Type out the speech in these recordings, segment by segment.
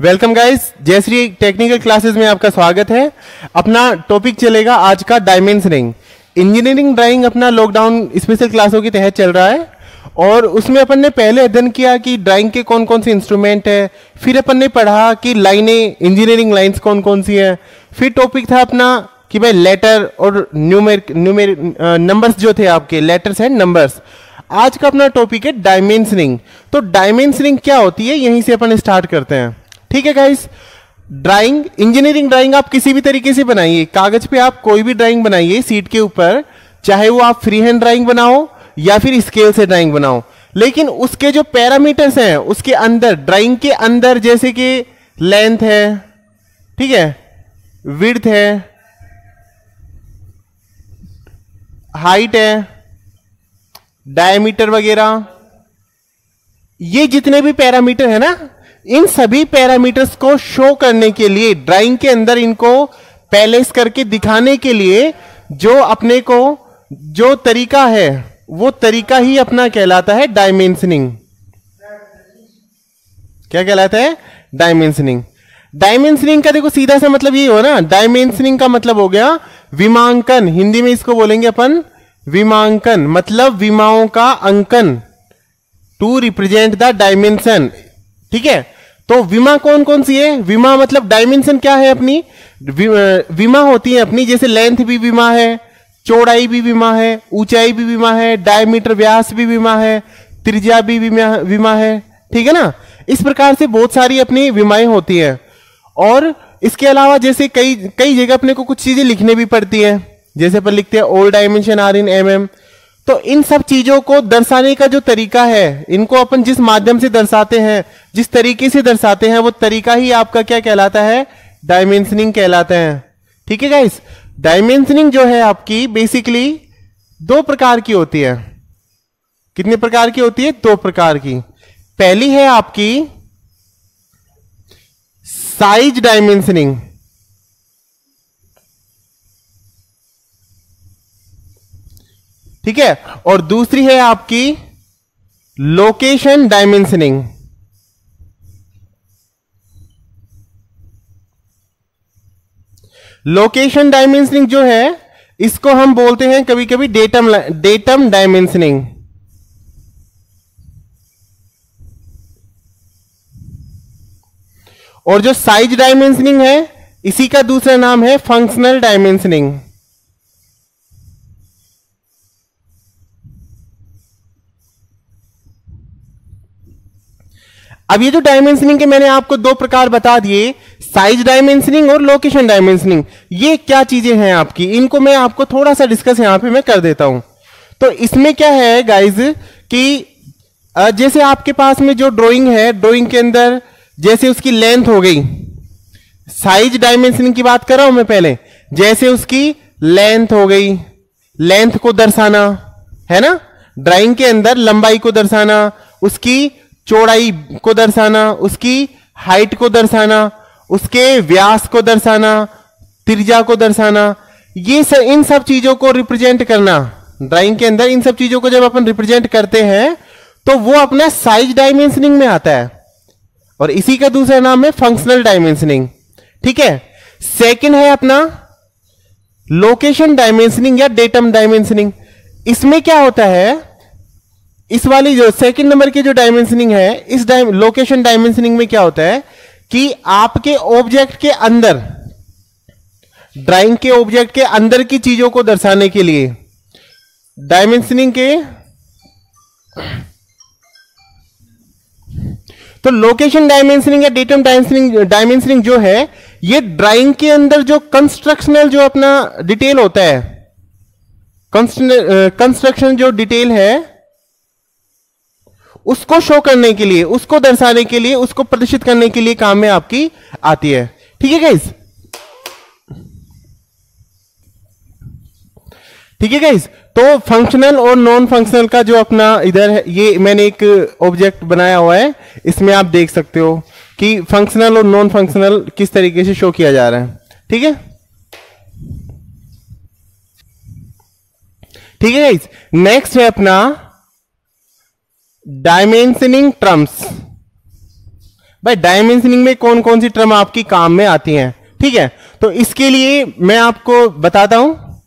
Welcome guys Jayshree technical classes में आपका स्वागत है। अपना टॉपिक चलेगा आज का डायमेंशनिंग इंजीनियरिंग ड्राइंग अपना लॉकडाउन स्पेशल क्लासों के तहत चल रहा है। और उसमें अपन ने पहले अध्ययन किया कि ड्राइंग के कौन कौन से इंस्ट्रूमेंट है। फिर अपन ने पढ़ा कि लाइनें इंजीनियरिंग लाइन्स कौन कौन सी है। फिर टॉपिक था अपना कि भाई लेटर और न्यूमेर न्यूमेर नंबर्स जो थे आपके लेटर्स एंड नंबर्स आज का अपना टॉपिक है डायमेंशनिंग तो डायमेंशनिंग क्या होती है? यहीं से अपन स्टार्ट करते हैं। ठीक है गाइस ड्राइंग इंजीनियरिंग ड्राइंग आप किसी भी तरीके से बनाइए। कागज़ पे आप कोई भी ड्राइंग बनाइए सीट के ऊपर, चाहे वो आप फ्री हैंड ड्राइंग बनाओ या फिर स्केल से ड्राइंग बनाओ। लेकिन उसके जो पैरामीटर्स हैं, उसके अंदर ड्राइंग के अंदर जैसे कि लेंथ है, ठीक है? विड्थ है हाइट है डायमीटर वगैरह, ये जितने भी पैरामीटर है ना इन सभी पैरामीटर्स को शो करने के लिए ड्राइंग के अंदर इनको पैलेस करके दिखाने के लिए जो अपने को, जो तरीका है, वो तरीका ही अपना कहलाता है डायमेंशनिंग क्या कहलाता है? डायमेंशनिंग डायमेंशनिंग का देखो सीधा सा मतलब ये हो ना डायमेंशनिंग का मतलब हो गया विमांकन। हिंदी में इसको बोलेंगे अपन विमांकन मतलब विमाओं का अंकन। टू रिप्रेजेंट द डायमेंशन ठीक है? तो विमा कौन कौन सी है? विमा मतलब डायमेंशन क्या है अपनी? विमा होती है अपनी, जैसे लेंथ भी विमा है, चौड़ाई भी विमा है, ऊंचाई भी विमा है डायमीटर व्यास भी विमा है, त्रिज्या भी विमा है, ठीक है ना? इस प्रकार से बहुत सारी अपनी विमाएँ होती हैं। और इसके अलावा जैसे कई कई जगह अपने को कुछ चीज़ें लिखने भी पड़ती हैं। जैसे पर लिखते हैं all dimension are in M M तो इन सब चीज़ों को दर्शाने का जो तरीका है, इनको अपन जिस माध्यम से दर्शाते हैं जिस तरीके से दर्शाते हैं, वो तरीका ही आपका क्या कहलाता है? डायमेंशनिंग कहलाता है। ठीक है गाइस डायमेंशनिंग जो है आपकी बेसिकली दो प्रकार की होती है। कितने प्रकार की होती है? दो प्रकार की। पहली है आपकी साइज़ डायमेंशनिंग ठीक है? और दूसरी है आपकी लोकेशन डायमेंशनिंग लोकेशन डायमेंशनिंग जो है, इसको हम बोलते हैं कभी कभी डेटम डेटम डायमेंशनिंग और जो साइज़ डायमेंशनिंग है, इसी का दूसरा नाम है फंक्शनल डायमेंशनिंग अब ये जो डायमेंशनिंग के मैंने आपको दो प्रकार बता दिए साइज़ डायमेंशनिंग और लोकेशन डायमेंशनिंग ये क्या चीज़ें हैं आपकी? इनको मैं आपको थोड़ा सा डिस्कस यहाँ पे मैं कर देता हूँ। तो इसमें क्या है गाइज़ कि जैसे आपके पास में जो ड्राइंग है ड्राइंग के अंदर जैसे उसकी लेंथ हो गई साइज़ डायमेंशनिंग की बात कर रहा हूँ मैं पहले, जैसे उसकी लेंथ हो गई लेंथ को दर्शाना, है ना? ड्राइंग के अंदर लंबाई को दर्शाना, उसकी चौड़ाई को दर्शाना, उसकी हाइट को दर्शाना, उसके व्यास को दर्शाना, त्रिज्या को दर्शाना, ये सब इन सब चीज़ों को रिप्रेजेंट करना। ड्राइंग के अंदर इन सब चीज़ों को जब अपन रिप्रेजेंट करते हैं तो वो अपना साइज़ डायमेंशनिंग में आता है। और इसी का दूसरा नाम है फंक्शनल डायमेंशनिंग ठीक है? सेकंड है अपना लोकेशन डायमेंशनिंग या डेटम डायमेंशनिंग इसमें क्या होता है? इस वाली जो सेकंड नंबर की जो डायमेंशनिंग है इस डायम, लोकेशन डायमेंशनिंग में क्या होता है कि आपके ऑब्जेक्ट के अंदर ड्राइंग के ऑब्जेक्ट के अंदर की चीज़ों को दर्शाने के लिए डायमेंशनिंग के तो लोकेशन डायमेंशनिंग या डेटम डायमेंशनिंग डायमेंशनिंग जो है ये ड्राइंग के अंदर जो कंस्ट्रक्शनल जो अपना डिटेल होता है कंस्ट्रक्शन जो डिटेल है उसको शो करने के लिए, उसको दर्शाने के लिए, उसको प्रदर्शित करने के लिए काम में आपकी आती है। ठीक है गाइज़ ठीक है गाइज़ तो फंक्शनल और नॉन फंक्शनल का जो अपना इधर है, ये मैंने एक ऑब्जेक्ट बनाया हुआ है। इसमें आप देख सकते हो कि फंक्शनल और नॉन फंक्शनल किस तरीके से शो किया जा रहा है। ठीक है? ठीक है गाइज़ नेक्स्ट है अपना डायमेंशनिंग टर्म्स भाई डायमेंशनिंग में कौन कौन सी टर्म आपकी काम में आती हैं? ठीक है? तो इसके लिए मैं आपको बताता हूँ।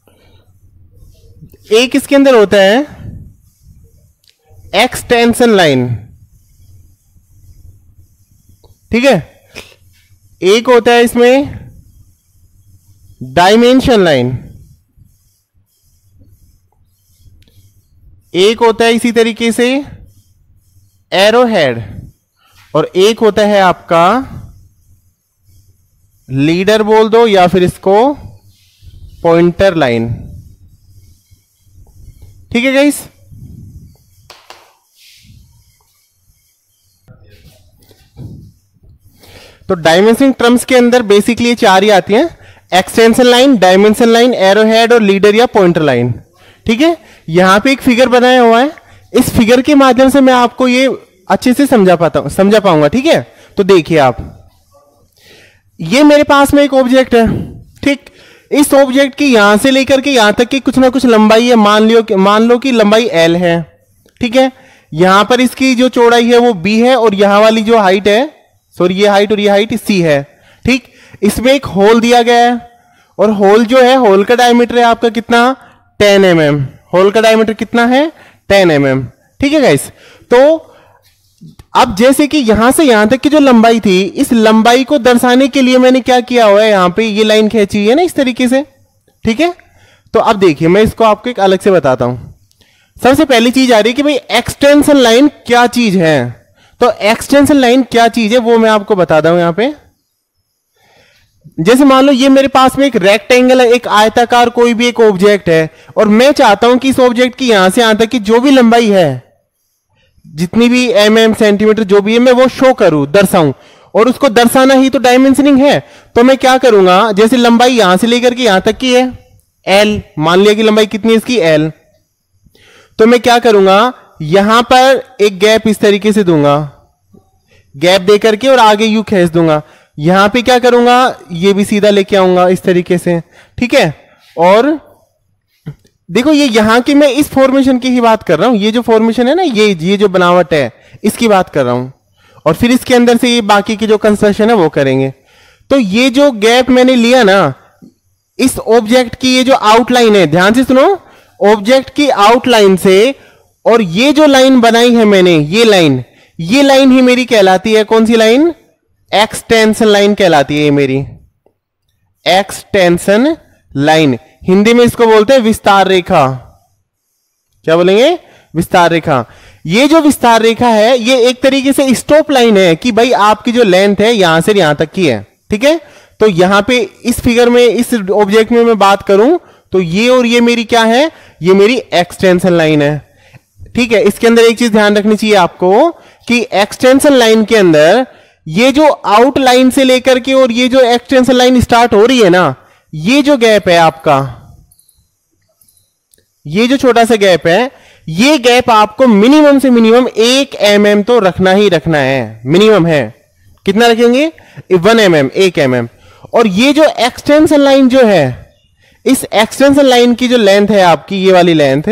एक इसके अंदर होता है एक्सटेंशन लाइन ठीक है? एक होता है इसमें डायमेंशन लाइन एक होता है इसी तरीके से एरो हेड और एक होता है आपका लीडर बोल दो या फिर इसको पॉइंटर लाइन ठीक है गाइस तो डायमेंशन टर्म्स के अंदर बेसिकली चार ही आती हैं. Extension line dimension line arrow head और लीडर या पॉइंटर लाइन ठीक है? यहाँ पे एक फिगर बनाया हुआ है. इस फिगर के माध्यम से मैं आपको ये अच्छे से समझा पाता हूँ, समझा पाऊँगा, ठीक है? तो देखिए आप। ये मेरे पास में एक ऑब्जेक्ट है, ठीक? इस ऑब्जेक्ट की यहाँ से लेकर के यहाँ तक की कुछ ना कुछ लंबाई है, मान लियो मान लो कि लंबाई एल है, ठीक है? यहाँ पर इसकी जो चौड़ाई है वो बी है और यहाँ वाली जो हाइट है सॉरी ये हाइट और ये हाइट सी है, ठीक? इसमें एक होल दिया गया है और होल जो है होल का डायमीटर है आपका कितना? 10 एम mm होल का डायमीटर कितना है? 10 एम mm ठीक है गाइस तो अब जैसे कि यहाँ से यहाँ तक की जो लंबाई थी, इस लंबाई को दर्शाने के लिए मैंने क्या किया हुआ है? यहाँ पे ये लाइन खींची है ना इस तरीके से। ठीक है? तो अब देखिए, मैं इसको आपको एक अलग से बताता हूँ। सबसे पहली चीज़ आ रही है कि भाई एक्सटेंशन लाइन क्या चीज़ है? तो एक्सटेंशन लाइन क्या चीज़ है वो मैं आपको बताता हूँ यहाँ पे। जैसे मान लो ये मेरे पास में एक रेक्टेंगल है, एक आयताकार कोई भी एक ऑब्जेक्ट है, और मैं चाहता हूँ कि इस ऑब्जेक्ट की यहाँ से यहाँ तक की जो भी लंबाई है, जितनी भी एम एम सेंटीमीटर जो भी है, मैं वो शो करूँ, दर्शाऊं। और उसको दर्शाना ही तो डायमेंशनिंग है। तो मैं क्या करूँगा, जैसे लंबाई यहाँ से लेकर के यहाँ तक की है एल मान लिया कि लंबाई कितनी है इसकी एल तो मैं क्या करूँगा, यहाँ पर एक गैप इस तरीके से दूँगा गैप दे करके और आगे यू खींच दूँगा। यहाँ पे क्या करूँगा? ये भी सीधा लेके आऊँगा इस तरीके से। ठीक है? और देखो, ये यहाँ की मैं इस फॉर्मेशन की ही बात कर रहा हूँ। ये जो फॉर्मेशन है ना, ये ये जो बनावट है, इसकी बात कर रहा हूँ। और फिर इसके अंदर से ये बाकी की जो कंस्ट्रक्शन है, वो करेंगे। तो ये जो गैप मैंने लिया ना, इस ऑब्जेक्ट की ये जो आउटलाइन है, ध्यान से सुनो ऑब्जेक्ट की आउटलाइन से और ये जो लाइन बनाई है मैंने, ये लाइन ये लाइन ही मेरी कहलाती है कौन सी लाइन एक्सटेंशन लाइन कहलाती है मेरी। एक्सटेंशन लाइन हिंदी में इसको बोलते हैं विस्तार रेखा। क्या बोलेंगे? विस्तार रेखा। ये जो विस्तार रेखा है, ये एक तरीके से स्टॉप लाइन है कि भाई आपकी जो लेंथ है, यहाँ से यहाँ तक की है। ठीक है? तो यहाँ पे इस फिगर में, इस ऑब्जेक्ट में मैं बात करूँ तो ये और ये मेरी क्या है? ये मेरी एक्सटेंशन लाइन है। ठीक है? इसके अंदर एक चीज़ ध्यान रखनी चाहिए आपको कि एक्सटेंशन लाइन के अंदर ये जो आउट लाइन से लेकर के और ये जो एक्सटेंशन लाइन स्टार्ट हो रही है ना ये जो गैप है आपका ये जो छोटा सा गैप है ये गैप आपको मिनिमम से मिनिमम एक एम mm तो रखना ही रखना है। मिनिमम है। कितना रखेंगे? वन एम mm, एक एम mm. और ये जो एक्सटेंशन लाइन जो है इस एक्सटेंशन लाइन की जो लेंथ है आपकी ये वाली लेंथ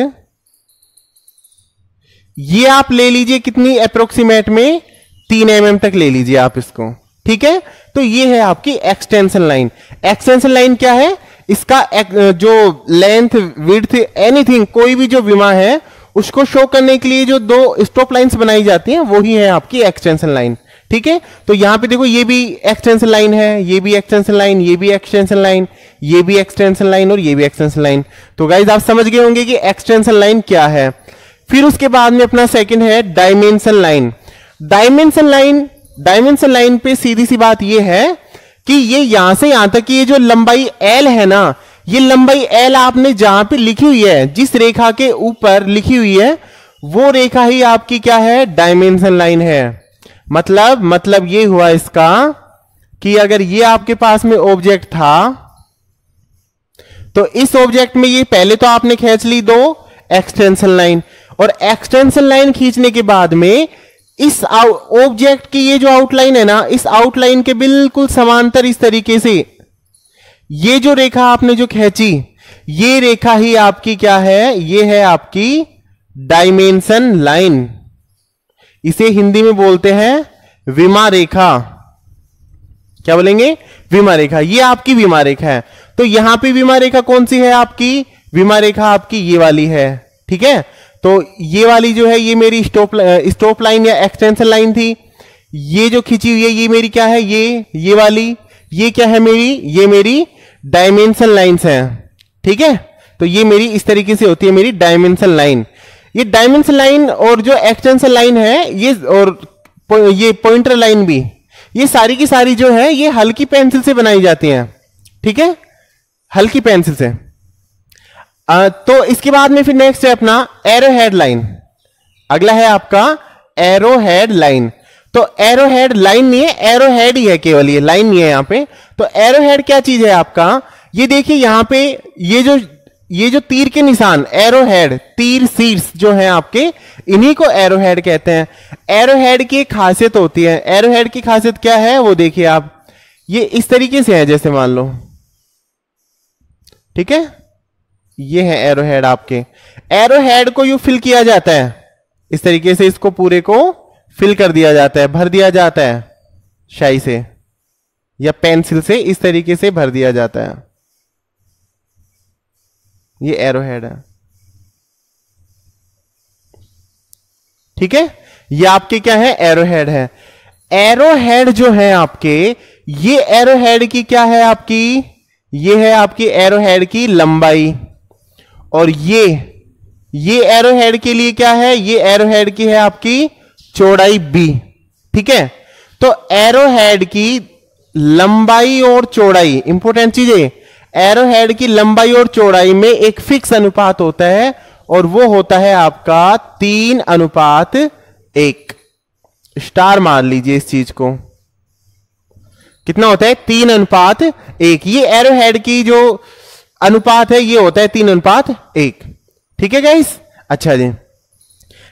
ये आप ले लीजिए कितनी अप्रोक्सीमेट में? तीन एम mm तक ले लीजिए आप इसको। ठीक है? तो ये है आपकी एक्सटेंशन लाइन एक्सटेंशन लाइन क्या है? इसका जो लेंथ विड्थ एनीथिंग कोई भी जो विमा है, उसको शो करने के लिए जो दो स्टॉप लाइंस बनाई जाती हैं, वही है आपकी एक्सटेंशन लाइन ठीक है? तो यहाँ पे देखो, ये भी एक्सटेंशन लाइन है, ये भी एक्सटेंशन लाइन ये भी एक्सटेंशन लाइन ये भी एक्सटेंशन लाइन और ये भी एक्सटेंशन लाइन तो गाइज़ आप समझ गए होंगे कि एक्सटेंशन लाइन क्या है। फिर उसके बाद में अपना सेकंड है dimension line dimension line dimension line पे सीधी सी बात ये है कि ये यहाँ से यहाँ तक ये जो लंबाई एल है ना, ये लंबाई एल आपने जहाँ पे लिखी हुई है, जिस रेखा के ऊपर लिखी हुई है, वो रेखा ही आपकी क्या है? डायमेंशन लाइन है। मतलब मतलब ये हुआ इसका कि अगर ये आपके पास में ऑब्जेक्ट था तो इस ऑब्जेक्ट में ये पहले तो आपने खींच ली दो एक्सटेंशन लाइन और एक्सटेंशन लाइन खींचने के बाद में इस ऑब्जेक्ट की ये जो आउटलाइन है ना, इस आउटलाइन के बिल्कुल समांतर इस तरीके से। ये जो रेखा आपने जो खींची, ये रेखा ही आपकी क्या है? ये है आपकी डायमेंशन लाइन इसे हिंदी में बोलते हैं विमा रेखा। क्या बोलेंगे? विमा रेखा। ये आपकी विमा रेखा है। तो यहाँ पे विमा रेखा कौन सी है आपकी? विमा रेखा आपकी ये वाली है। ठीक है? तो ये वाली जो है, ये मेरी स्टॉप स्टॉप लाइन या एक्सटेंशन लाइन थी। ये जो खींची हुई है, ये मेरी क्या है? ये ये वाली, ये क्या है मेरी? ये मेरी डायमेंशन लाइन्स है। ठीक है? तो ये मेरी इस तरीके से होती है, मेरी डायमेंशन लाइन ये डायमेंशन लाइन और जो एक्सटेंशन लाइन है, ये और ये पॉइंटर लाइन भी, ये सारी की सारी जो है, ये हल्की पेंसिल से बनाई जाती हैं। ठीक है? हल्की पेंसिल से। तो इसके बाद में फिर नेक्स्ट है अपना एरो हेड लाइन अगला है आपका एरो हेड लाइन तो एरो हेड लाइन नहीं है एरो हेड ही है केवल, ये लाइन नहीं है यहाँ पे. तो एरो हेड क्या चीज़ है आपका? ये देखिए यहाँ पे ये जो ये जो तीर के निशान एरो हेड तीर सीड्स जो है आपके, इन्हीं को एरो हेड कहते हैं. एरो हेड की खासियत होती है. एरो हेड की खासियत क्या है? वो देखिए आप. ये इस तरीके से है जैसे मान लो. ठीक है? ये है एरो हेड आपके। एरो हेड को यू फिल किया जाता है। इस तरीके से इसको पूरे को फिल कर दिया जाता है, भर दिया जाता है शाही से, या पेंसिल से इस तरीके से भर दिया जाता है। ये एरो हेड है। ठीक है? ये आपके क्या है? एरो हेड है। एरो हेड जो है आपके, ये एरो हेड की क्या है आपकी? ये है आपकी एरो हेड की लंबाई। और ये ये एरो हेड के लिए क्या है? ये एरो हेड की है आपकी चौड़ाई बी ठीक है? तो एरो हेड की लंबाई और चौड़ाई इंपोर्टेंट चीज़ है एरो हेड की लंबाई और चौड़ाई में एक फिक्स अनुपात होता है और वो होता है आपका तीन अनुपात एक। स्टार मान लीजिए इस चीज़ को। कितना होता है? तीन अनुपात एक। ये एरो हेड की जो अनुपात है ये होता है तीन अनुपात एक। ठीक है गाइस अच्छा जी।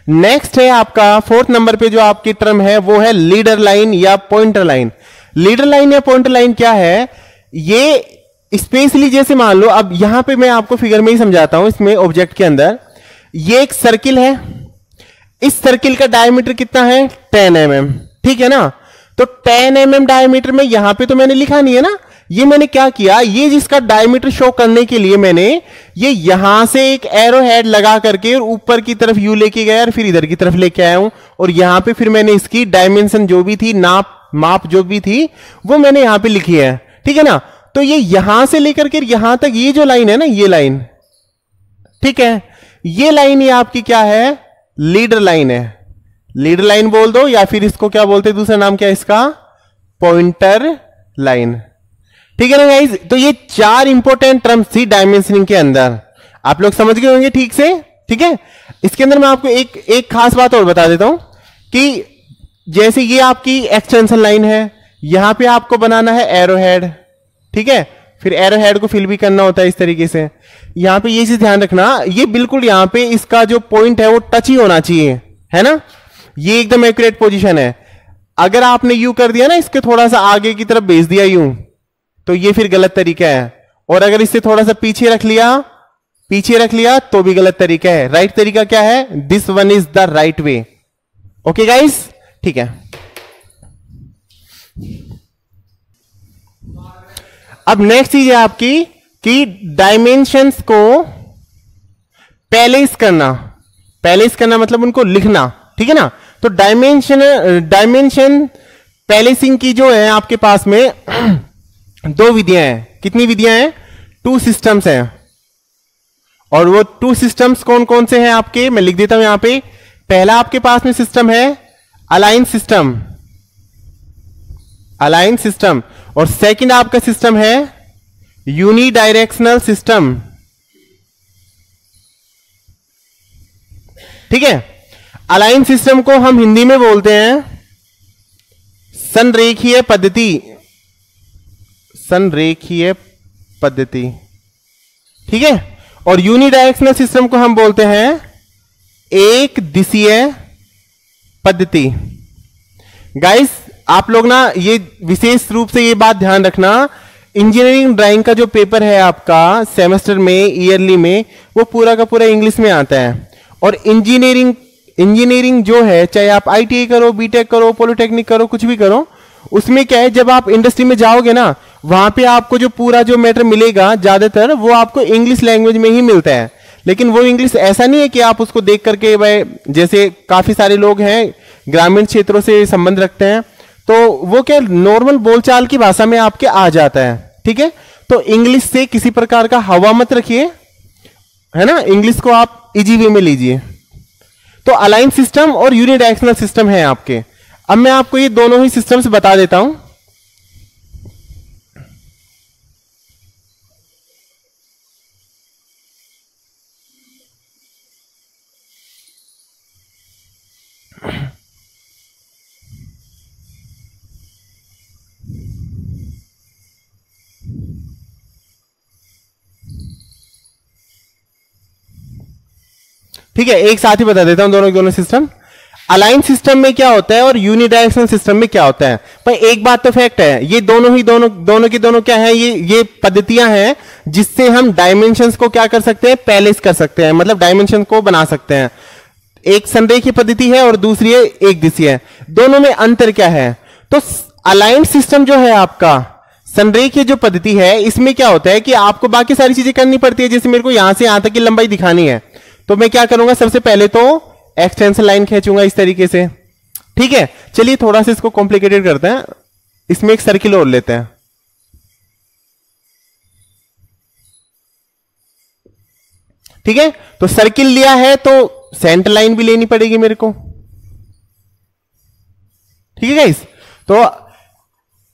नेक्स्ट है आपका फोर्थ नंबर पे जो आपकी टर्म है वो है लीडर लाइन या पॉइंटर लाइन लीडर लाइन या पॉइंटर लाइन क्या है? ये स्पेशली जैसे मान लो अब यहाँ पे मैं आपको फिगर में ही समझाता हूँ इसमें ऑब्जेक्ट के अंदर। ये एक सर्किल है। इस सर्किल का डायमीटर कितना है? टेन एम mm, ठीक है ना? तो टेन एम mm डायमीटर में यहाँ पे तो मैंने लिखा नहीं है ना? ये मैंने क्या किया? ये जिसका डायमीटर शो करने के लिए मैंने ये यहाँ से एक एरो हेड लगा करके और ऊपर की तरफ़ यू लेके गया और फिर इधर की तरफ़ लेके आया हूँ। और यहाँ पे फिर मैंने इसकी डायमेंशन जो भी थी, नाप, माप जो भी थी, वो मैंने यहाँ पे लिखी है। ठीक है ना? तो ये यहाँ से लेकर के यहाँ तक ये जो लाइन है ना, ये लाइन ठीक है? ये लाइन ये आपकी क्या है? लीडर लाइन है। लीडर लाइन बोल दो या फिर इसको क्या बोलते दूसरा नाम क्या इसका? पॉइंटर लाइन ठीक है ना गाइज़ तो ये चार इंपॉर्टेंट टर्म्स थी डायमेंशनिंग के अंदर। आप लोग समझ गए होंगे ठीक से? ठीक है? इसके अंदर मैं आपको एक एक खास बात और बता देता हूँ कि जैसे ये आपकी एक्सटेंशन लाइन है, यहाँ पे आपको बनाना है एरो हेड ठीक है? फिर एरो हेड को फिल भी करना होता है इस तरीके से। यहाँ पे ये चीज़ ध्यान रखना, ये बिल्कुल यहाँ पे इसका जो पॉइंट है वो टच ही होना चाहिए। है ना? ये एकदम एक्यूरेट पोजिशन है। अगर आपने यू कर दिया ना, इसके थोड़ा सा आगे की तरफ़ भेज दिया यूँ तो ये फिर गलत तरीका है। और अगर इससे थोड़ा सा पीछे रख लिया, पीछे रख लिया तो भी गलत तरीका है। राइट right तरीका क्या है? This one is the right way okay guys ठीक है। अब नेक्स्ट चीज़ है आपकी कि डायमेंशंस को पैलेस करना। पैलेस करना मतलब उनको लिखना। ठीक है ना? तो डायमेंशन डायमेंशन पैलेसिंग की जो है आपके पास में दो विधियाँ हैं। कितनी विधियाँ हैं? टू सिस्टम्स हैं। और वो टू सिस्टम्स कौन कौन से हैं आपके? मैं लिख देता हूँ यहाँ पे। पहला आपके पास में सिस्टम है अलाइन सिस्टम अलाइन सिस्टम और सेकंड आपका सिस्टम है यूनी डायरेक्शनल सिस्टम ठीक है? अलाइन सिस्टम को हम हिंदी में बोलते हैं, संरेखीय पद्धति। संरेखीय पद्धति। ठीक है? और यूनिडायरेक्शनल सिस्टम को हम बोलते हैं एक दिशीय पद्धति। गाइस आप लोग ना ये विशेष रूप से ये बात ध्यान रखना। इंजीनियरिंग ड्राइंग का जो पेपर है आपका सेमेस्टर में ईयरली में, वो पूरा का पूरा इंग्लिश में आता है। और इंजीनियरिंग इंजीनियरिंग जो है, चाहे आप आईटीआई करो बीटेक करो पॉलिटेक्निक करो, कुछ भी करो उसमें क्या है, जब आप इंडस्ट्री में जाओगे ना, वहाँ पे आपको जो पूरा जो मैटर मिलेगा ज़्यादातर, वो आपको इंग्लिश लैंग्वेज में ही मिलता है। लेकिन वो इंग्लिश ऐसा नहीं है कि आप उसको देख करके भाई, जैसे काफ़ी सारे लोग हैं, ग्रामीण क्षेत्रों से संबंध रखते हैं तो वो क्या नॉर्मल बोलचाल की भाषा में आपके आ जाता है, ठीक है? तो इंग्लिश से किसी प्रकार का हवा मत रखिए, है ना? इंग्लिश को आप इजी वे में लीजिए। तो अलाइन सिस्टम और यूनिडायरेक्शनल सिस्टम है आपके। अब मैं आपको ये दोनों ही सिस्टम्स बता देता हूँ। ठीक है, एक साथ ही बता देता हूँ दोनों दोनों सिस्टम अलाइन सिस्टम में क्या होता है और यूनिडायरेक्शनल सिस्टम में क्या होता है? पर एक बात तो फैक्ट है, ये दोनों ही दोनों दोनों की दोनों क्या है? ये ये पद्धतियाँ हैं जिससे हम डायमेंशंस को क्या कर सकते हैं? पैलेस कर सकते हैं मतलब डायमेंशन को बना सकते हैं। एक संरेखीय पद्धति है और दूसरी है, एक दिशीय दोनों में अंतर क्या है? तो अलाइन सिस्टम जो है आपका संरेखीय जो पद्धति है, इसमें क्या होता है कि आपको बाकी सारी चीज़ें करनी पड़ती है। जैसे मेरे को यहाँ से यहाँ तक की लंबाई दिखानी है। तो मैं क्या करूँगा? सबसे पहले तो एक्सटेंशन लाइन खींचूँगा इस तरीके से। ठीक है? चलिए थोड़ा सा इसको कॉम्प्लिकेटेड करते हैं। इसमें एक सर्किल और लेते हैं। ठीक है? तो सर्किल लिया है तो सेंटर लाइन भी लेनी पड़ेगी मेरे को। ठीक है गाइस तो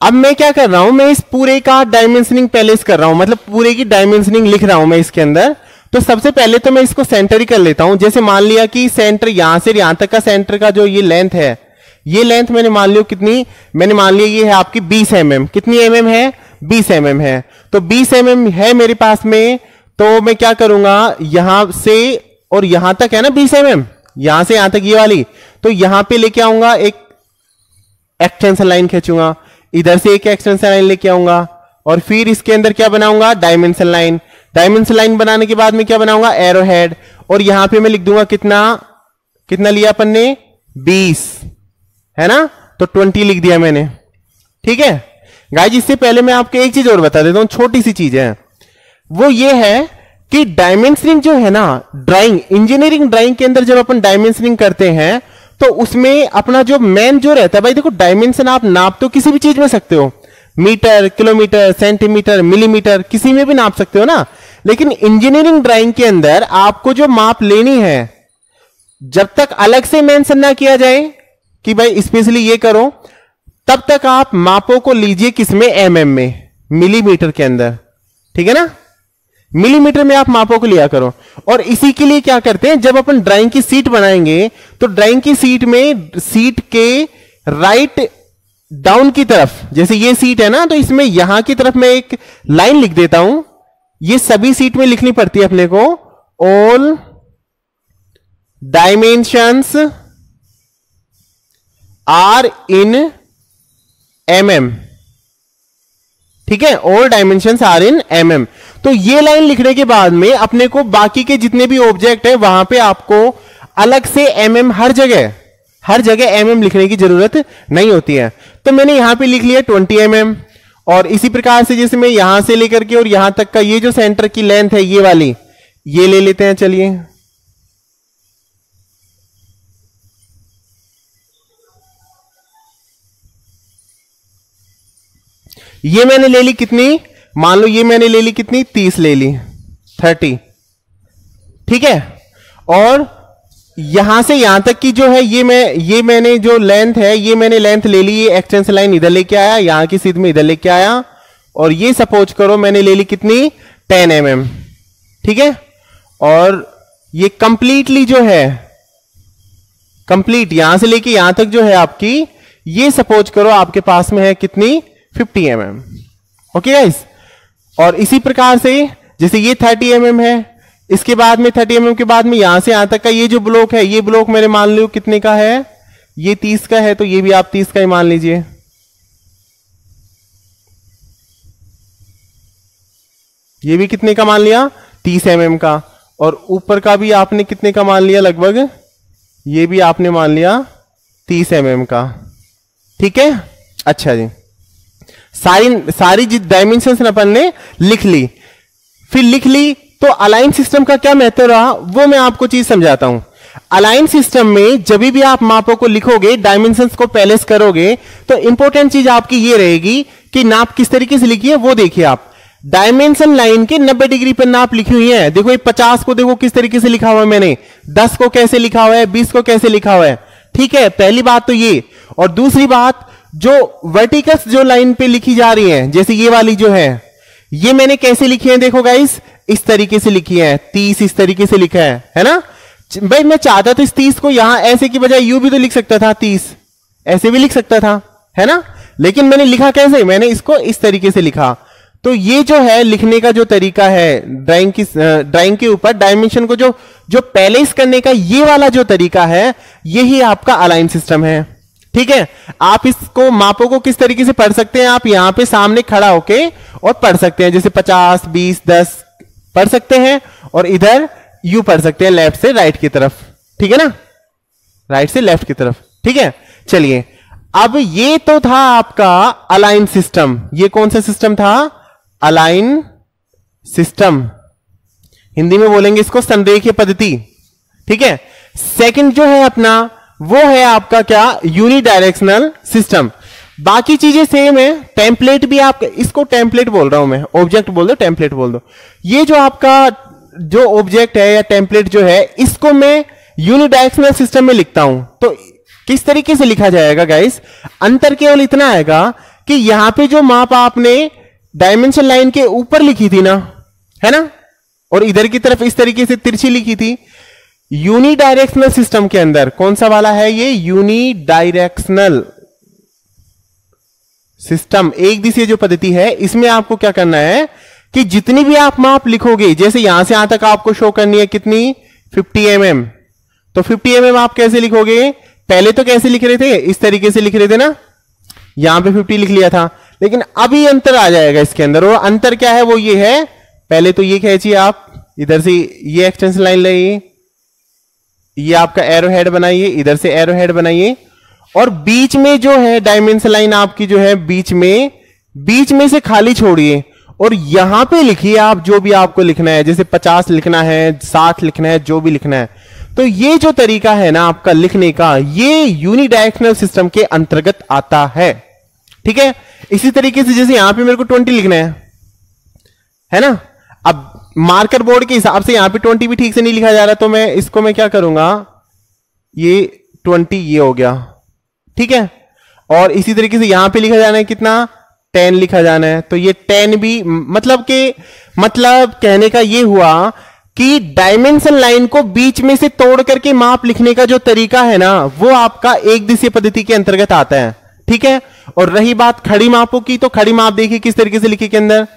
अब मैं क्या कर रहा हूँ? मैं इस पूरे का डायमेंशनिंग पहले कर रहा हूँ। मतलब पूरे की डायमेंशनिंग लिख रहा हूँ मैं इसके अंदर। तो सबसे पहले तो मैं इसको सेंटर ही कर लेता हूँ। जैसे मान लिया कि सेंटर यहाँ से यहाँ तक का सेंटर का जो ये लेंथ है, ये लेंथ मैंने मान लिया कितनी? मैंने मान लिया ये है आपकी 20 एम mm. कितनी एम mm है? 20 एम mm है। तो 20 एम mm है मेरे पास में तो मैं क्या करूँगा? यहाँ से और यहाँ तक है ना 20 एम mm? यहाँ से यहाँ तक ये वाली। तो यहाँ पे लेके आऊँगा एक एक्सटेंशन लाइन खींचूँगा। इधर से एक एक्सटेंशन लाइन लेके आऊँगा। और फिर इसके अंदर क्या बनाऊँगा? डायमेंशन लाइन डायमेंशन लाइन बनाने के बाद में क्या बनाऊँगा? एरो हेड और यहाँ पे मैं लिख दूँगा कितना? कितना लिया अपन ने? 20 है ना? तो 20 लिख दिया मैंने. ठीक है? गाइज़ इससे पहले मैं आपको एक चीज़ और बता देता हूँ, छोटी सी चीज़ है। वो ये है कि डायमेंशनिंग जो है ना ड्राइंग इंजीनियरिंग ड्राइंग के अंदर जब अपन डायमेंशनिंग करते हैं तो उसमें अपना जो मेन जो रहता है, भाई देखो डायमेंशन आप नाप तो किसी भी चीज़ में सकते हो। मीटर, किलोमीटर, सेंटीमीटर, मिलीमीटर, किसी में भी नाप सकते हो ना। लेकिन इंजीनियरिंग ड्राइंग के अंदर आपको जो माप लेनी है, जब तक अलग से मेंशन ना किया जाए कि भाई स्पेशली ये करो, तब तक आप मापों को लीजिए किसमें? एम mm में मिलीमीटर के अंदर। ठीक है ना? मिलीमीटर में आप मापों को लिया करो। और इसी के लिए क्या करते हैं, जब अपन ड्राइंग की सीट बनाएँगे तो ड्राइंग की सीट में सीट के राइट डाउन की तरफ़, जैसे ये सीट है ना तो इसमें यहाँ की तरफ़ मैं एक लाइन लिख देता हूँ। ये सभी सीट में लिखनी पड़ती है अपने को। All dimensions are in M M ठीक है? All dimensions are in M M तो ये लाइन लिखने के बाद में अपने को बाकी के जितने भी ऑब्जेक्ट है, वहाँ पे आपको अलग से एम mm हर जगह हर जगह एम mm लिखने की ज़रूरत नहीं होती है। तो मैंने यहाँ पे लिख लिया ट्वेंटी एम mm और इसी प्रकार से जैसे मैं यहाँ से लेकर के और यहाँ तक का ये जो सेंटर की लेंथ है, ये वाली, ये ले लेते हैं, चलिए। ये मैंने ले ली कितनी? मान लो ये मैंने ले ली कितनी? तीस ले ली थर्टी ठीक है? और यहाँ से यहाँ तक की जो है ये मैं ये मैंने जो लेंथ है ये मैंने लेंथ ले ली ये एक्सटेंशन लाइन इधर लेके आया यहाँ की सीध में इधर लेके आया और ये सपोज़ करो मैंने ले ली कितनी? टेन एम mm, ठीक है? और ये कंप्लीटली जो है कंप्लीट यहाँ से लेके यहाँ तक जो है आपकी ये सपोज़ करो आपके पास में है कितनी? Fifty M M. Okay guys और इसी प्रकार से जैसे ये थर्टी एम mm है इसके बाद में थर्टी एम के बाद में यहाँ से यहाँ तक का ये जो ब्लॉक है, ये ब्लॉक मेरे मान लो कितने का है? ये तीस का है तो ये भी आप तीस का ही मान लीजिए। ये भी कितने का मान लिया? तीस एम mm का। और ऊपर का भी आपने कितने का मान लिया लगभग? ये भी आपने मान लिया तीस एम mm का। ठीक है? अच्छा जी। सारी सारी डायमेंशन अपन ने लिख ली। फिर लिख ली तो अलाइन सिस्टम का क्या महत्व रहा? वो मैं आपको चीज़ समझाता हूँ। अलाइन सिस्टम में जब भी आप मापों को लिखोगे डायमेंशन को पैलेस करोगे तो इंपॉर्टेंट चीज़ आपकी ये रहेगी कि नाप किस तरीके से लिखी है, वो देखिए आप। डायमेंशन लाइन के 90 डिग्री पर नाप लिखी हुई है। देखो ये 50 को देखो किस तरीके से लिखा हुआ है मैंने। 10 को कैसे लिखा हुआ है 20 को कैसे लिखा हुआ है। ठीक है, पहली बात तो ये। और दूसरी बात, जो वर्टिकल्स जो लाइन पे लिखी जा रही है, जैसे ये वाली जो है, ये मैंने कैसे लिखी है, देखो गाइस इस तरीके से लिखी है, तीस इस तरीके से लिखा है है ना? भाई, मैं चाहता था इस तीस को यहाँ ऐसे की बजाय यू भी तो लिख सकता था, तीस। ऐसे भी लिख सकता था, है ना? लेकिन मैंने लिखा कैसे? मैंने इसको इस तरीके से लिखा। तो ये जो है, लिखने का जो तरीका है ड्राइंग की ड्राइंग के ऊपर डायमेंशन को जो जो पैलेस करने का ये वाला जो तरीका है, यही आपका अलाइन सिस्टम है। ठीक है? आप इसको मापों को किस तरीके से पढ़ सकते हैं? आप यहाँ पे सामने खड़ा होके और पढ़ सकते हैं। जैसे पचास, बीस, दस पढ़ सकते हैं और इधर यू पढ़ सकते हैं लेफ़्ट से राइट की तरफ़। ठीक है ना? राइट से लेफ़्ट की तरफ़। ठीक है? चलिए, अब ये तो था आपका अलाइन सिस्टम ये कौन सा सिस्टम था? अलाइन सिस्टम हिंदी में बोलेंगे इसको संरेखीय पद्धति। ठीक है? सेकंड जो है अपना, वो है आपका क्या? यूनिडायरेक्शनल सिस्टम बाकी चीज़ें सेम है। टेम्पलेट भी आप, इसको टेम्पलेट बोल रहा हूँ मैं। ऑब्जेक्ट बोल दो टेम्पलेट बोल दो। ये जो आपका, जो ऑब्जेक्ट है या टेम्पलेट जो है, इसको मैं यूनिडायरेक्शनल सिस्टम में लिखता हूँ। तो किस तरीके से लिखा जाएगा गाइस अंतर केवल इतना आएगा कि यहाँ पे जो माप आपने डायमेंशन लाइन के ऊपर लिखी थी ना, है ना? और इधर की तरफ़ इस तरीके से तिरछी लिखी थी। यूनिडायरेक्शनल सिस्टम के अंदर, कौन सा वाला है ये? यूनिडायरेक्शनल सिस्टम एक दिशीय जो पद्धति है इसमें आपको क्या करना है कि जितनी भी आप माप लिखोगे जैसे यहाँ से यहाँ तक आपको शो करनी है कितनी? 50 एम mm, तो 50 एम mm आप कैसे लिखोगे? पहले तो कैसे लिख रहे थे? इस तरीके से लिख रहे थे ना? यहाँ पे 50 लिख लिया था। लेकिन अभी अंतर आ जाएगा इसके अंदर। और अंतर क्या है? वो ये है। पहले तो ये खींचिए आप। इधर से ये एक्सटेंशन लाइन लाइए। ये आपका एरो हेड बनाइए। इधर से एरो हेड बनाइए। और बीच में जो है डायमेंशन लाइन आपकी जो है, बीच में बीच में से खाली छोड़िए। और यहाँ पे लिखिए आप जो भी आपको लिखना है, जैसे 50 लिखना है 60 लिखना है, जो भी लिखना है। तो ये जो तरीका है ना आपका लिखने का, ये यूनिडायरेक्शनल सिस्टम के अंतर्गत आता है। ठीक है? इसी तरीके से जैसे यहाँ पे मेरे को 20 लिखना है। है ना? अब मार्कर बोर्ड के हिसाब से यहाँ पे 20 भी ठीक से नहीं लिखा जा रहा तो मैं इसको मैं क्या करूँगा? ये 20 ये हो गया। ठीक है? और इसी तरीके से यहाँ पे लिखा जाना है कितना? टेन लिखा जाना है। तो ये टेन भी मतलब के मतलब कहने का ये हुआ कि डायमेंशन लाइन को बीच में से तोड़ करके माप लिखने का जो तरीका है ना, वो आपका एक दिशीय पद्धति के अंतर्गत आता है। ठीक है? और रही बात खड़ी मापों की तो खड़ी माप देखिए किस तरीके से लिखी के अंदर।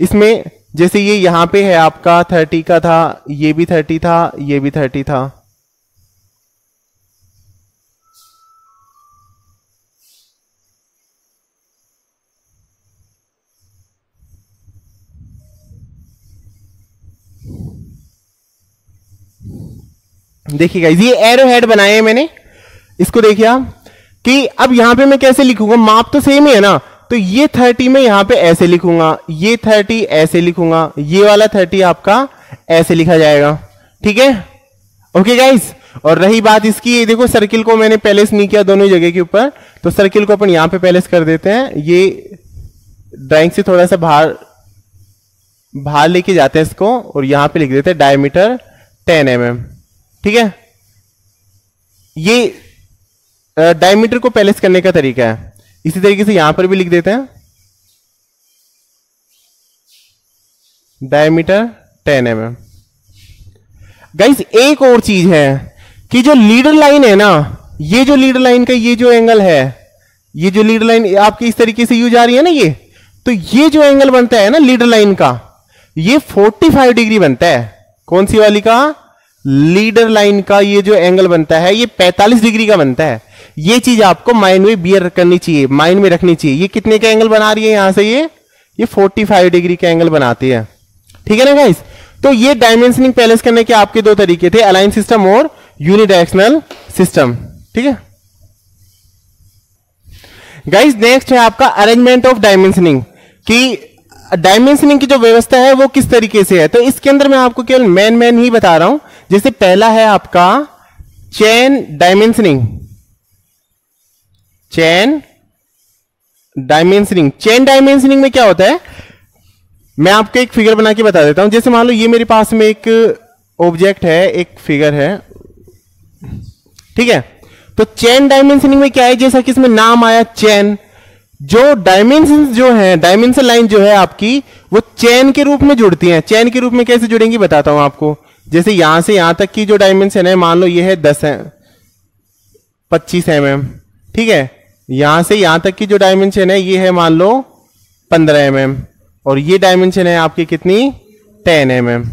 इसमें जैसे ये यहाँ पे है आपका थर्टी का था, ये भी थर्टी था, ये भी थर्टी था। देखिएगा ये एरो हेड बनाए हैं मैंने। इसको देखिए आप, कि अब यहाँ पे मैं कैसे लिखूँगा? माप तो सेम ही है ना? तो ये थर्टी में यहाँ पे ऐसे लिखूँगा, ये थर्टी ऐसे लिखूँगा, ये वाला थर्टी आपका ऐसे लिखा जाएगा। ठीक है? ओके गाइज़ और रही बात इसकी देखो सर्किल को मैंने पैलेस नहीं किया दोनों जगह के ऊपर तो सर्किल को अपन यहाँ पे पैलेस कर देते हैं। ये ड्राइंग से थोड़ा सा बाहर बाहर लेके जाते हैं इसको, और यहाँ पे लिख देते हैं डायमीटर टेन एम mm. ठीक है? ये डायमीटर को पैलेस करने का तरीका है। इसी तरीके से यहाँ पर भी लिख देते हैं। Diameter ten M M guys एक और चीज़ है कि जो लीडर लाइन है ना, ये जो लीडर लाइन का ये जो एंगल है, ये जो लीडर लाइन आपकी इस तरीके से यू जा रही है ना ये तो ये जो एंगल बनता है ना लीडर लाइन का, ये 45 डिग्री बनता है। कौन सी वाली का? लीडर लाइन का ये जो एंगल बनता है, ये 45 डिग्री का बनता है। ये चीज़ आपको माइंड में बियर करनी चाहिए, माइंड में रखनी चाहिए। ये कितने का एंगल बना रही है यहाँ से ये? ये 45 डिग्री का एंगल बनाती है। ठीक है ना गाइस तो ये डायमेंशनिंग पैलेस करने के आपके दो तरीके थे अलाइन सिस्टम और यूनिडायरेक्शनल सिस्टम ठीक है? गाइस नेक्स्ट है आपका अरेंजमेंट ऑफ़ डायमेंशनिंग कि डायमेंशनिंग की जो व्यवस्था है वो किस तरीके से है? तो इसके अंदर मैं आपको केवल मैन मैन ही बता रहा हूँ। जैसे पहला है आपका chain dimensioning. Chain dimensioning. Chain dimensioning में क्या होता है? मैं आपको एक फिगर बना के बता देता हूँ। जैसे मान लो ये मेरे पास में एक ऑब्जेक्ट है, एक फिगर है। ठीक है? तो चैन डायमेंशनिंग में क्या है? जैसा कि इसमें नाम आया, चैन। जो डायमेंशन जो है डायमेंशन लाइन जो है आपकी, वो चैन के रूप में जुड़ती है। चैन के रूप में कैसे जुड़ेंगी? बताता हूँ आपको। जैसे यहाँ से यहाँ तक की जो डायमेंशन है, मान लो ये है दस है, पच्चीस एम एम ठीक है? यहाँ से यहाँ तक की जो डायमेंशन है, ये है मान लो पंद्रह एम एम और ये डायमेंशन है आपकी कितनी? टेन एम एम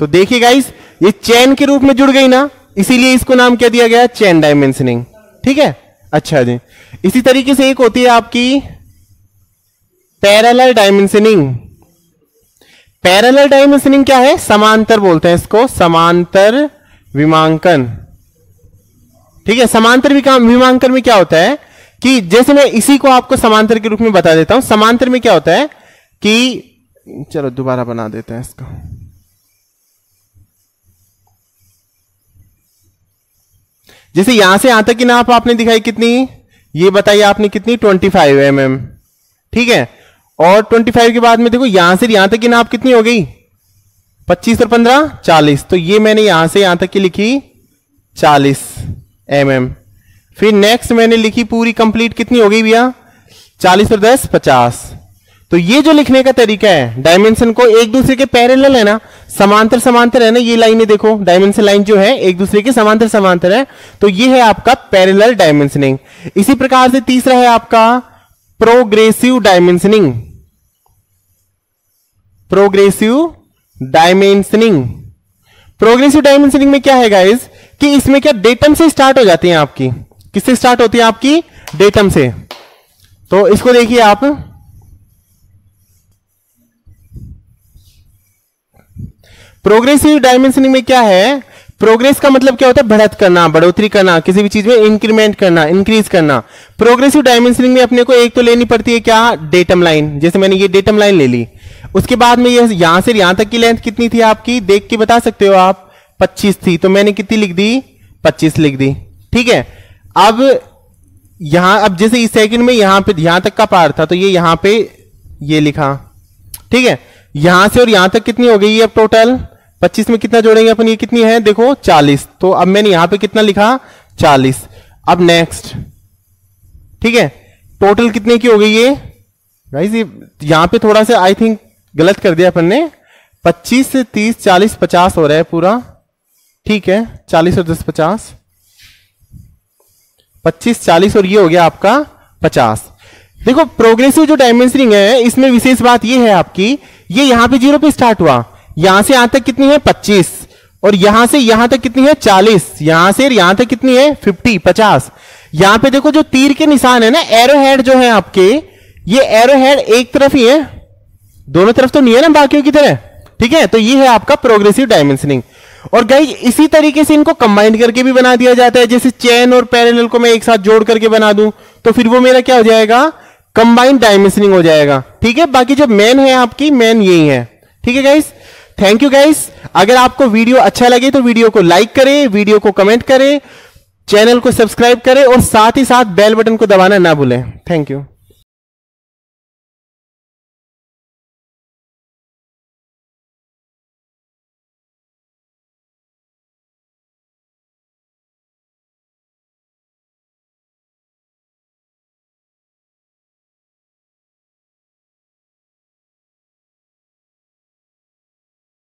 तो देखिए गाइस ये चैन के रूप में जुड़ गई ना, इसीलिए इसको नाम क्या दिया गया चैन डायमेंशनिंग ठीक है? अच्छा जी। इसी तरीके से एक होती है आपकी पैरेलल डायमेंशनिंग पैरेलल डायमेंशनिंग क्या है? समांतर बोलते हैं इसको समांतर विमांकन। ठीक है समांतर विमांकन में क्या होता है कि जैसे मैं इसी को आपको समांतर के रूप में बता देता हूँ समांतर में क्या होता है कि चलो दोबारा बना देते हैं इसको। जैसे यहाँ से यहाँ तक की नाप आपने दिखाई कितनी? ये बताइए आपने कितनी? 25 फाइव mm, ठीक है और 25 के बाद में देखो, यहाँ से यहाँ तक की नाप कितनी हो गई? 25 और 15 40 तो ये मैंने यहाँ से यहाँ तक की लिखी 40 एम mm. फिर नेक्स्ट मैंने लिखी पूरी कंप्लीट कितनी हो गई भैया? 40 और 10 50 तो ये जो लिखने का तरीका है डायमेंशन को एक दूसरे के पैरेलल है ना, समांतर समांतर है ना, ये लाइनें देखो डायमेंशन लाइन जो है, एक दूसरे के समांतर समांतर है। तो ये है आपका पैरेलल डायमेंशनिंग इसी प्रकार से तीसरा है आपका progressive dimensioning progressive dimensioning progressive dimensioning में क्या है गाइज़ कि इसमें क्या डेटम से स्टार्ट हो जाती है आपकी। किससे स्टार्ट होती है आपकी? डेटम से। तो इसको देखिए आप। प्रोग्रेसिव डायमेंशनिंग में क्या है? प्रोग्रेस का मतलब क्या होता है? बढ़त करना, बढ़ोतरी करना, किसी भी चीज़ में इंक्रीमेंट करना इंक्रीज करना। प्रोग्रेसिव डायमेंशनिंग में अपने को एक तो लेनी पड़ती है क्या? डेटम लाइन जैसे मैंने ये डेटम लाइन ले ली। उसके बाद में ये यहाँ से यहाँ तक की लेंथ कितनी थी आपकी? देख के बता सकते हो आप। 25 थी। तो मैंने कितनी लिख दी? 25 लिख दी। ठीक है? अब यहाँ, अब जैसे इस सेकंड में यहाँ पे, यहाँ तक का पार था तो ये यहाँ पे ये लिखा। ठीक है? यहाँ से और यहाँ तक कितनी हो गई अब टोटल पच्चीस में कितना जोड़ेंगे अपन? ये कितनी है? देखो, चालीस। तो अब मैंने यहाँ पे कितना लिखा? चालीस। अब नेक्स्ट ठीक है? टोटल कितने की हो गई ये? गाइस ये यहाँ पे थोड़ा सा आई थिंक गलत कर दिया अपन ने। पच्चीस से तीस, चालीस, पचास हो रहा है पूरा। ठीक है? चालीस और दस, पचास। पच्चीस, चालीस और ये हो गया आपका पचास। देखो प्रोग्रेसिव जो डायमेंशनिंग है, इसमें विशेष बात ये है आपकी, ये यहाँ पे ज़ीरो पे स्टार्ट हुआ। यहाँ से यहाँ तक कितनी है? 25 और यहाँ से यहाँ तक कितनी है? 40 यहाँ से यहाँ तक कितनी है? 50 50 यहाँ पे देखो जो तीर के निशान है ना एरो हेड जो है आपके, ये एरो हेड एक तरफ़ ही है। दोनों तरफ़ तो नहीं है ना, बाकियों की तरह? ठीक है? तो ये है आपका प्रोग्रेसिव डायमेंशनिंग और गाइज़ इसी तरीके से इनको कंबाइंड करके भी बना दिया जाता है। जैसे चेन और पैरेलल को मैं एक साथ जोड़ करके बना दूँ तो फिर वो मेरा क्या हो जाएगा? कंबाइंड डायमेंशनिंग हो जाएगा। ठीक है? बाकी जो मेन है आपकी मेन यही है। ठीक है गाइस थैंक यू गाइस अगर आपको वीडियो अच्छा लगे तो वीडियो को लाइक करें, वीडियो को कमेंट करें चैनल को सब्सक्राइब करें और साथ ही साथ बेल बटन को दबाना ना भूलें। Thank you